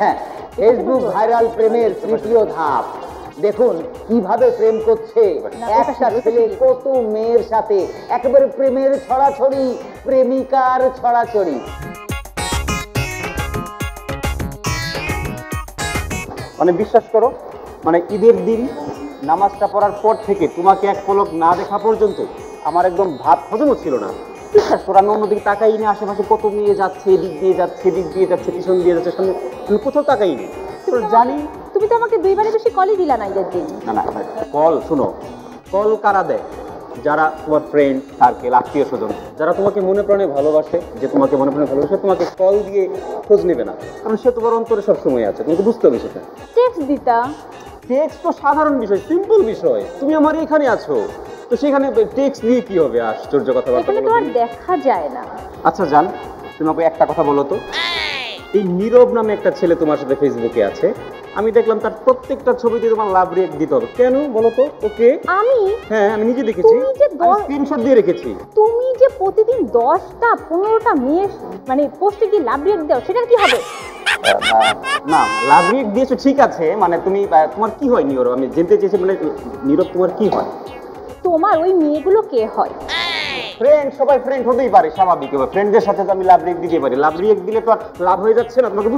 হ্যাঁ Facebook viral প্রেমের তৃতীয় ধাপ। দেখুন কীভাবে প্রেম করছে। একটা ছেলে কত মেয়ের সাথে একেবারে প্রেমের ছড়াছড়ি প্রেমিকার ছড়াছড়ি। মানে বিশ্বাস করো মানে ঈদের দিন নামাজটা পড়ার পর থেকে তোমাকে এক পলক না দেখা পর্যন্ত আমার একদম ভাত হজমও ছিল না। বিশ্বাস করো আমি অন্যদিকে তাকাই নি আশেপাশে কত মেয়ে যাচ্ছে এদিক দিয়ে যাচ্ছে এদিক দিয়ে যাচ্ছে পিছন দিয়ে যাচ্ছে সামনে আমি কোথাও তাকাই নি। জানি তুমি তো আমাকে দুইবারে বেশি কলই দিলা না ঈদের দিন। না না কল শুনো কল কারা দেয়? যারা তোমার ফ্রেন্ড সার্কেল আত্মীয় স্বজন যারা তোমাকে মনে প্রাণে ভালোবাসে যে তোমাকে মনে প্রাণে ভালোবাসে তোমাকে কল দিয়ে খোঁজ নেবে না কারণ সে তোমার অন্তরে সবসময় আছে তোমাকে বুঝতে হবে সেটা। টেক্সট দিতা। টেক্সট তো সাধারণ বিষয় সিম্পল বিষয় তুমি আমার এখানে আছো। তো সেখানে টেক্সট নিয়ে কি হবে? আশ্চর্য কথাবার্তা এখানে বলো তো আর দেখা যায় না। আচ্ছা জান তোমাকে একটা কথা বলো তো। এই নীরব নামে একটা ছেলে তোমার সাথে ফেসবুকে আছে। আমি দেখলাম তার প্রত্যেকটা ছবিতে তোমার লাভ রিয়েক্ট দিতে হবে। কেন বলো তো? ওকে? আমি? হ্যাঁ আমি নিজে দেখেছি। তুমি যে স্ক্রিনশট দিয়ে রেখেছি। তুমি যে প্রতিদিন দশটা পনেরোটা মেয়ের মানে পোস্টে কি লাভ রিয়েক্ট দাও সেটা কি হবে? না লাভ রিয়েক্ট দিয়েছ ঠিক আছে। মানে তুমি তোমার কি হয় নীরব? আমি জানতে চেয়েছি মানে নীরব তোমার কি হয়? তোমার ওই মেয়েগুলো কে হয়? ফ্রেন্ড সবাই ফ্রেন্ড হতেই পারে, স্বাভাবিক। ফ্রেন্ডদের সাথে তো আমি লাভ রিয়েক্ট দিতে পারি। লাভ রিয়েক্ট দিলে তো আর লাভ হয়ে যাচ্ছে না, তোমাকে